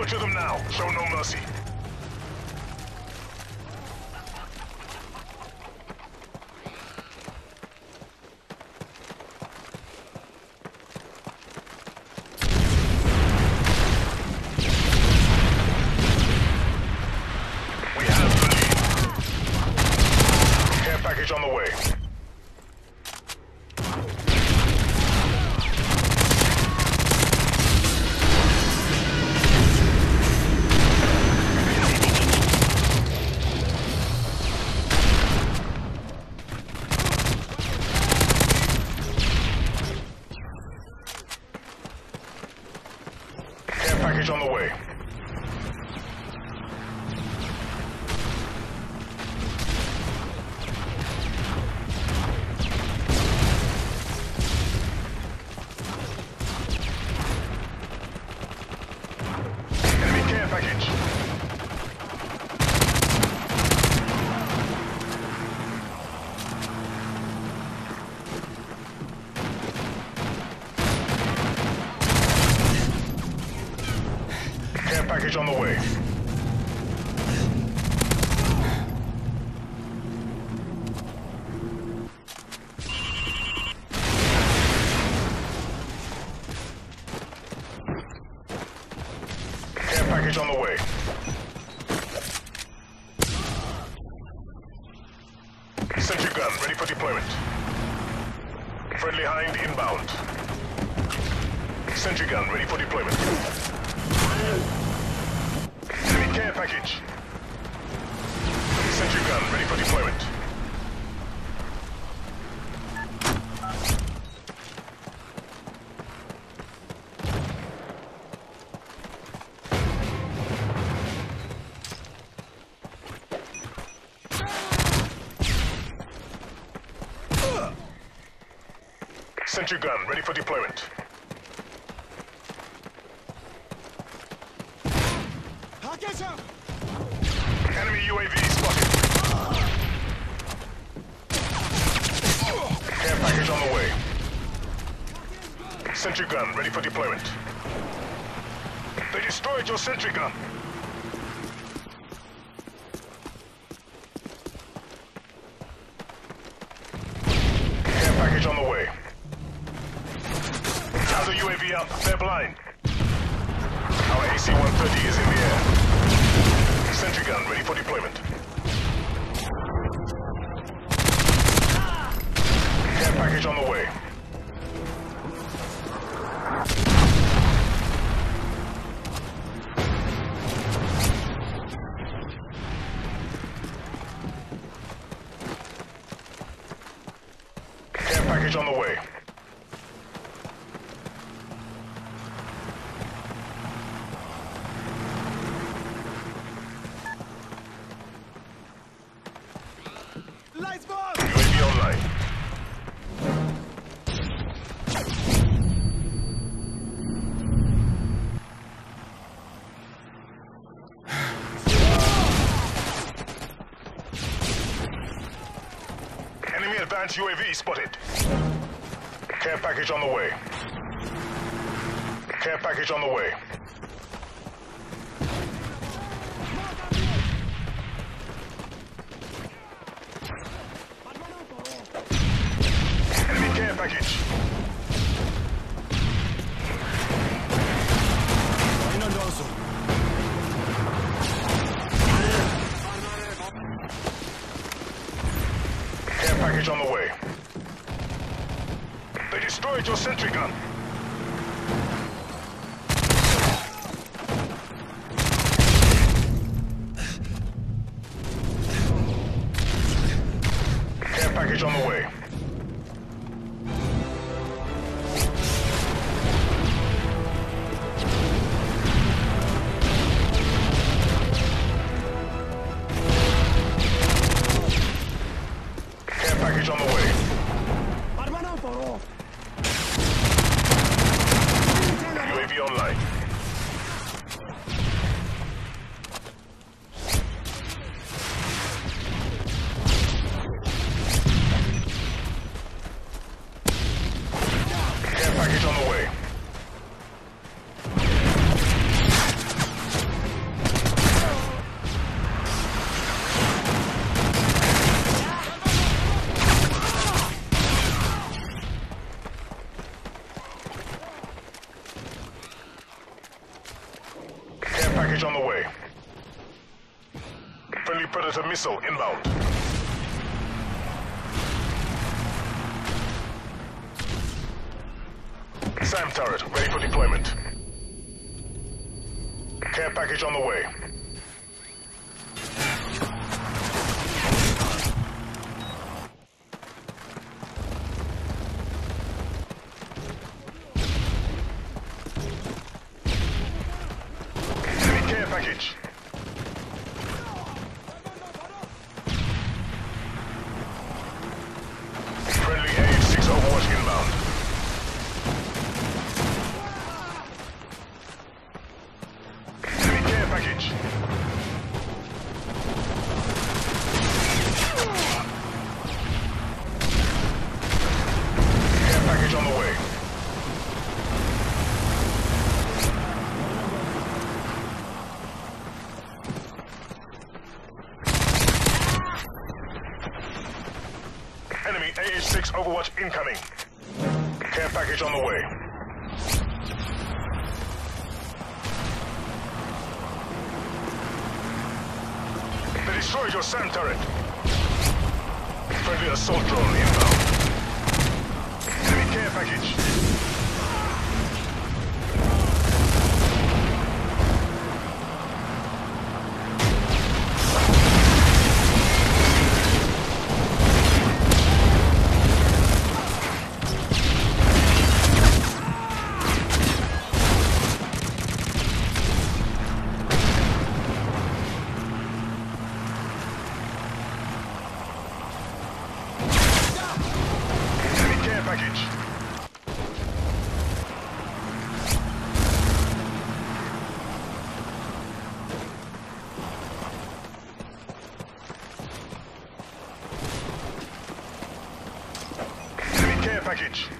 Butcher them now. Show no mercy. We have the lead. Care package on the way. Care package on the way. Enemy care package. Care package on the way. Care package on the way. Sentry gun ready for deployment. Friendly Hind inbound. Sentry gun ready for deployment. Enemy care package. Sentry gun ready for deployment. Sentry gun ready for deployment. Enemy UAV spotted. Care package on the way. Sentry gun ready for deployment. They destroyed your sentry gun. Care package on the way. Other UAV up. They're blind. Our AC-130 is in the air. Sentry gun ready for deployment. Care package on the way. Advanced UAV spotted. Care package on the way. Care package on the way. Package on the way. They destroyed your sentry gun. Care package on the way. package on the way. UAV online. Package on the way. Friendly Predator missile inbound. SAM turret ready for deployment. Care package on the way. Enemy AH-6 Overwatch incoming. Care package on the way. They destroyed your SAM turret. Friendly assault drone inbound. Package.